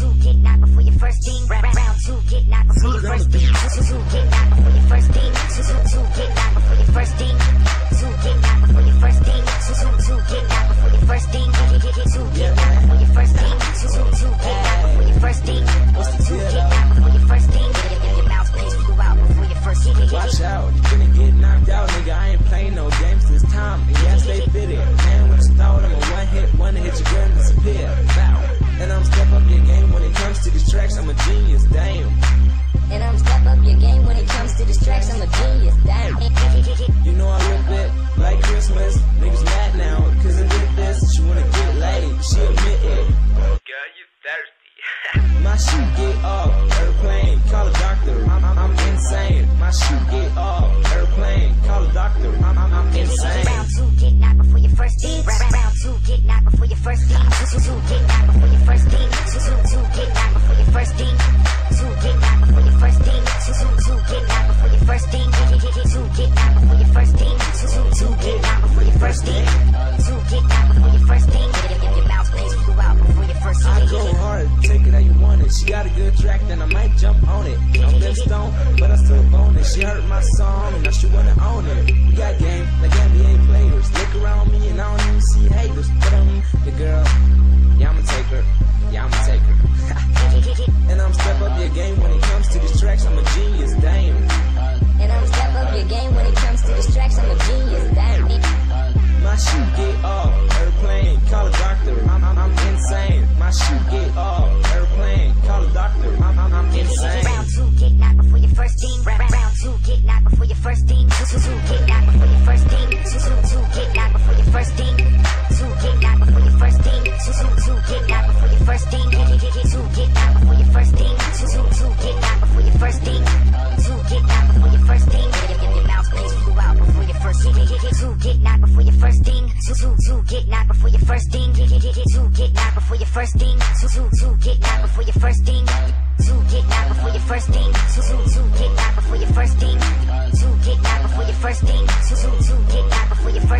two, get knocked before your first beat. Round two, get knocked before your first beat. Two, two, get knocked before your first beat. Two, two, two, get knocked before your first beat. Two, get knocked before your first beat. Two, two, two, get knocked before your first beat. Get, get, get, two, get knocked before your first beat. Two, two, two, get knocked before your first beat. What's two, get knocked before your first beat? Your mouthpiece flew out before your first beat. Watch out, you gonna get knocked out, nigga. I ain't playing no She got a good track, then I might jump on it. I'm been stoned, but I still bone it. She heard my song, and now she wanna own it. first date. Two get knocked before your first date. Your, your mouth please flew out before your first date. Two get knocked before your first ding. Two, two, two get knocked before your first ding. Two get knocked before your first ding. Two, two, two get knocked before your first ding. Two get knocked before your first ding. Two, two, two get knocked before your first ding. Two get knocked before your first ding. Two, two, two get knocked before your first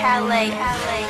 Calais, Calais.